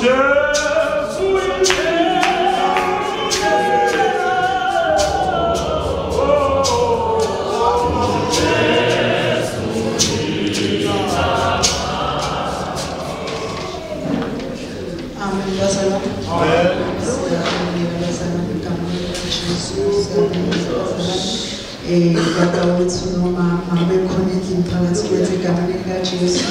Joe! Bazalwane. Eh baba wethu noma ngabe khona phakathi kwethu egameni likaJesu.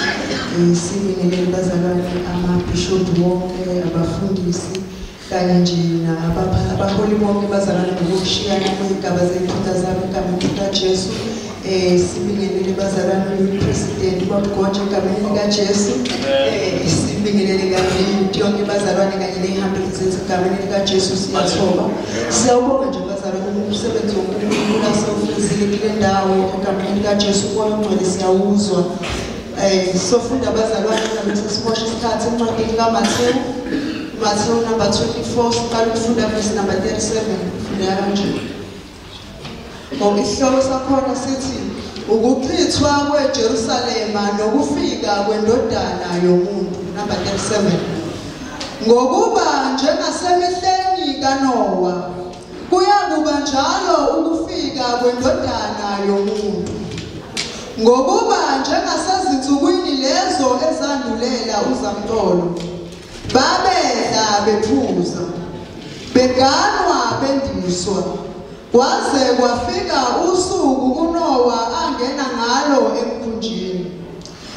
um sibingelele bazalwane amabhishobhu wonke abafundisi kanye nje nabapha- abaholi bonke bazalwane ngokushiyana kwey'gaba zey'khundla zabo egameni likaJesu. um sibingelele bazalwane upresident ubamgoje egameni likaJesu. um sibingelele kanye yonke bazalwane kanye ney'hambeli zethu egameni likaJesu siyathoba. Siyawubonga nje umsebenzi wonkulunkulu asewufezile kule ndawo egameni likaJesu umoya ongcwele siyawuzwa. Eh sofunda bazalwane ngabe sesimosha isikhathi encwadini kaMathewu. Mathewu number 24 siqala ukufunda verse number 37 funda kanje. ngoba isihloko sakhona sithi ukuchithwa kweJerusalema nokufika kwendodana yomuntu number 37 ngokuba njengasemehleni kaNoah kuyakuba njalo ukufika kwendodana yomuntu ngokuba njengasezinsukwini lezo ezandulela uzamtolo babedla bephuza beganwa bendiswa kwaze kwafika usuku uNowa angena ngalo emkhunjini.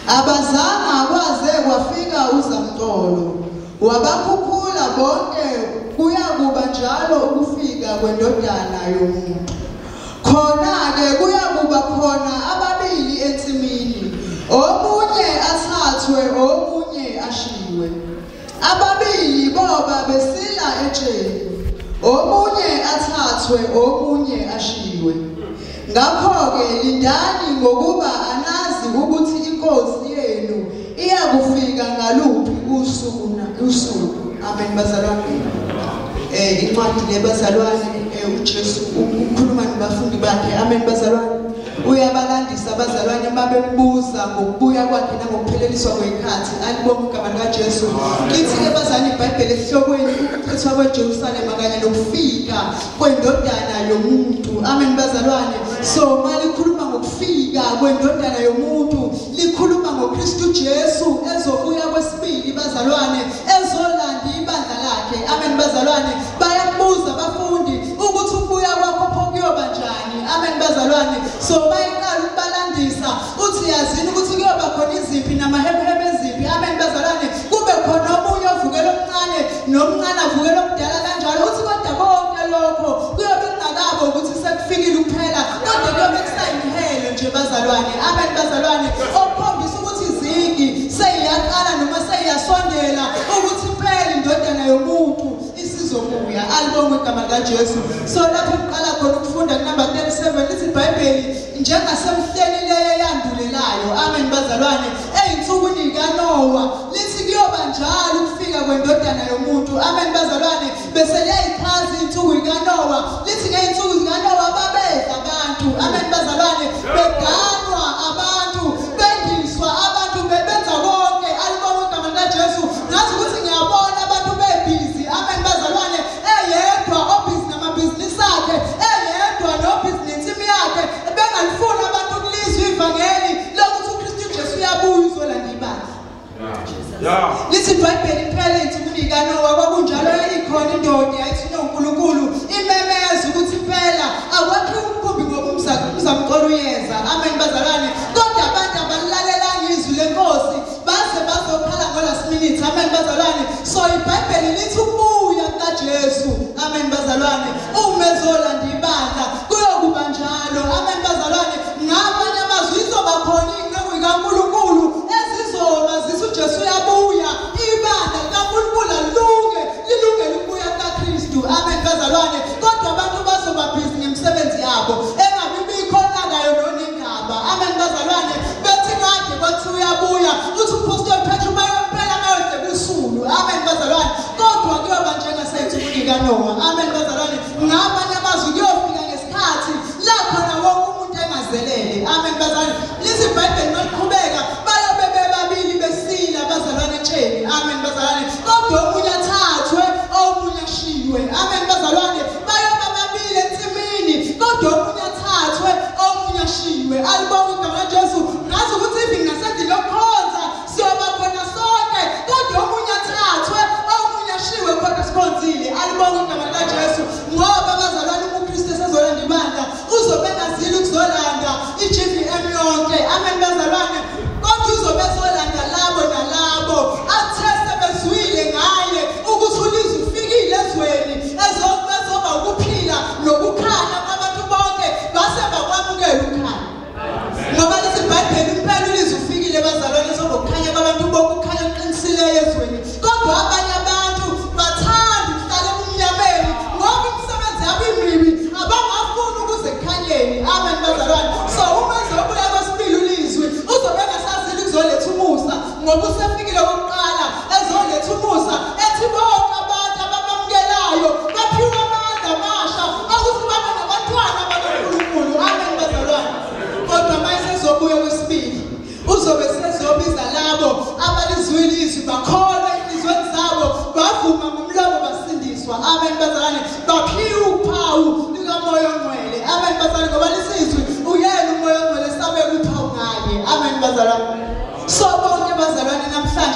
Abazanga kwaze kwafika uzamtolo wabakhuphula bonke kuyakuba njalo ukufika kwendodana yomuntu. Khona-ke kuyakuba khona ababili ensimini. Omunye athathwe omunye ashiwe. Ababili boba besila etsheni omunye athathwe omunye ashiwe. Ngakho-ke lindani ngokuba anazi ukuthi inkosi yenu iyakufika ngaluphi usuku. Amen bazalwane. Eh incwadi le bazalwane eh, uJesu ukhuluma nabafundi bakhe. Amen bazalwane. Uyabalandisa abazalwane babembuza ngokubuya kwakhe nangokupheleliswa kwekhathi alibonga igama likaJesu. Lithi ke bazalwane iBhayibheli esihlokweni ukuchithwa kweJerusalema kanye nokufika kwendodana yomuntu. Amen bazalwane. So malikhuluma ngokufika kwendodana yomuntu likhuluma ngoKristu Jesu ezobuya kwesibili bazalwane ezolanda ibandla lakhe. Amen bazalwane sobayaqala ukubalandisa. Uthi yazini ukuthi kuyoba khona izimpi namahebuhebu ezimpi amen bazalwane? Kube khona omunye ovukela omncane nomncane avukela omdala kanjalo. Uthi kodwa konke lokho kuyobe kungakabo ukuthi sekufikile ukuphela kodwa kuyobe kusayihele nje bazalwane. Amen bazalwane. Okukhombisa ukuthi izigi seyiyaqala noma seyiyasondela ukuthi impela indodana yomuntu isizobuya alibongwe igama likajesu. So lapho kuqala khona ukufunda number 37 lithi iBhayibheli njengasemhleni leyo eyandulelayo amen bazalwane eyinsukwini kaNowa lithi kuyoba njalo ukufika kwendodana yomuntu amen bazalwane bese leyikhazi insuku kaNowa lithi done it.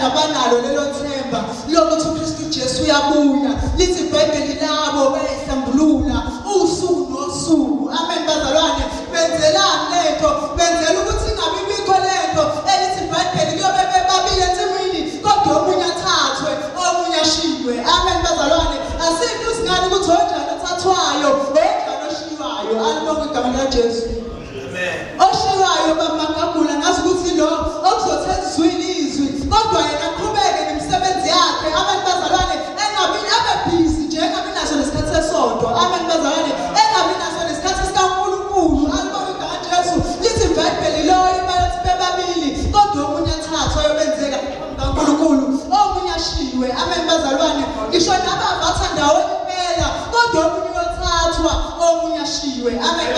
abanalo lelo themba lokuthi uKristu Jesu uyabuya. Lithi iBhayibheli labo bayihlambulula usuku nosuku. Amen bazalwane. Benzelani lento benzela ukuthi ingabi bikho lento elithi iBhayibheli kuyobe bebabili ensimini kodwa omunye athathwe omunye ashiywe. Amen bazalwane. Asikho singani ukuthi onjani othathwayo onjani oshiywayo. Alibonge igama likaJesu. way. I make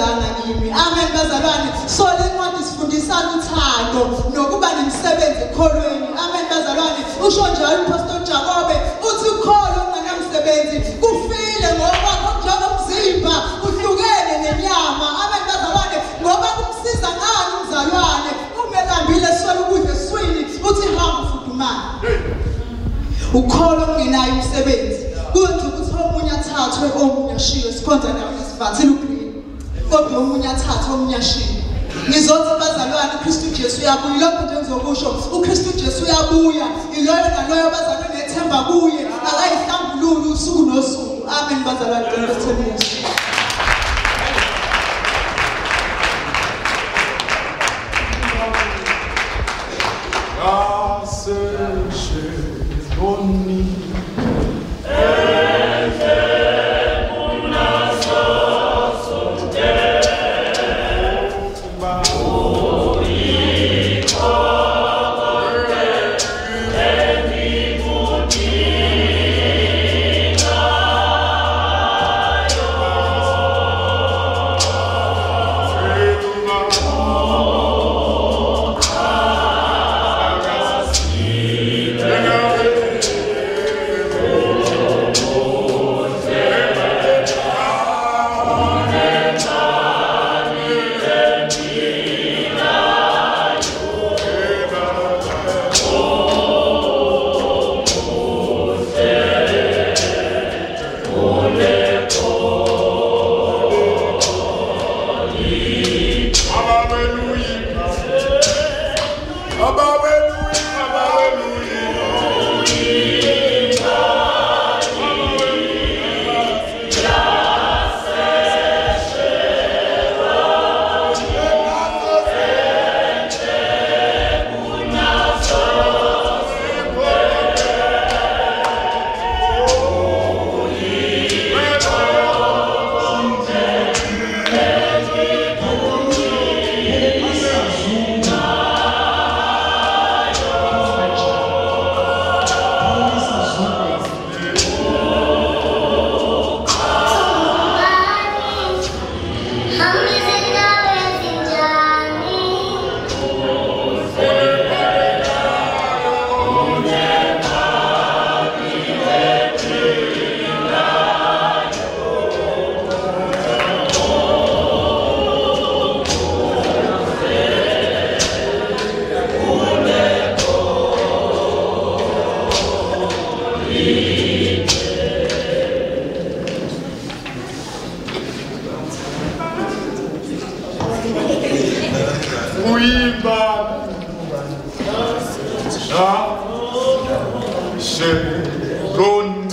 akwenzanga kimi. Amen bazalwane. So le ncwadi sifundisana uthando nokuba nemsebenzi ekholweni. Amen bazalwane. Usho njalo upastor Jakobe uthi ukholo ongenamsebenzi kufile ngoba njengomzimba uhlukene nenyama. Amen bazalwane. Ngoba kumsiza ngani umzalwane? Uma elambile sola ukudla eswini uthi hamba ufudumale. Ukholo kungenayo umsebenzi. Kwenza ukuthi omunye athathwe omunye ashiywe sikhonza nawo nesivathile ugreen kodwa omunye athathe omunye ashiye ngizothi bazalwane uKristu Jesu uyabuya. Lokho nje ngizokusho uKristu Jesu uyabuya. Iloyo naloyo bazalwane nethemba kuye. Akayihlambulule usuku nosuku. Amen bazalwane ngiyabethemba Asche, Sonne, Shabbat Shalom.